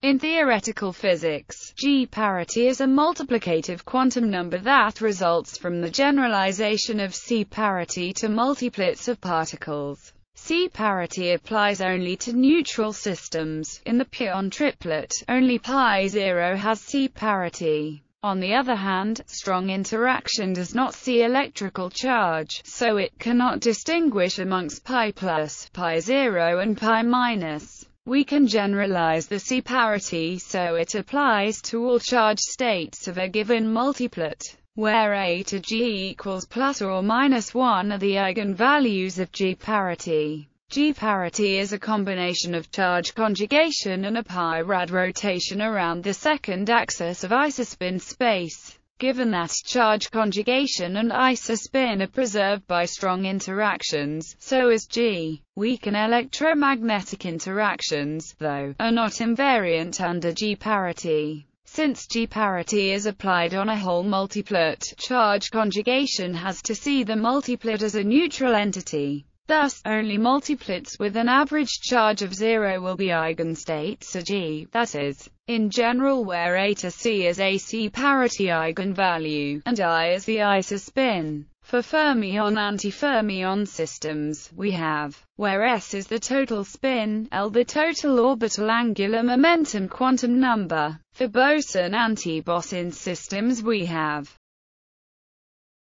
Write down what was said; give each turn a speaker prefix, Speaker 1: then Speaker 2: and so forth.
Speaker 1: In theoretical physics, G-parity is a multiplicative quantum number that results from the generalization of C-parity to multiplets of particles. C-parity applies only to neutral systems. In the pion triplet, only pi 0 has C-parity. On the other hand, strong interaction does not see electrical charge, so it cannot distinguish amongst pi plus, pi 0 and pi minus. We can generalize the C-parity so it applies to all charge states of a given multiplet, where eta G equals plus or minus 1 are the eigenvalues of G-parity. G-parity is a combination of charge conjugation and a pi rad rotation around the second axis of isospin space. Given that charge conjugation and isospin are preserved by strong interactions, so is G. Weak and electromagnetic interactions, though, are not invariant under G parity. Since G parity is applied on a whole multiplet, charge conjugation has to see the multiplet as a neutral entity. Thus, only multiplets with an average charge of zero will be eigenstates of G, that is, in general where eta C is a C-parity eigenvalue, and I is the isospin. For fermion-antifermion systems, we have, where S is the total spin, L the total orbital angular momentum quantum number. For boson-anti-boson systems we have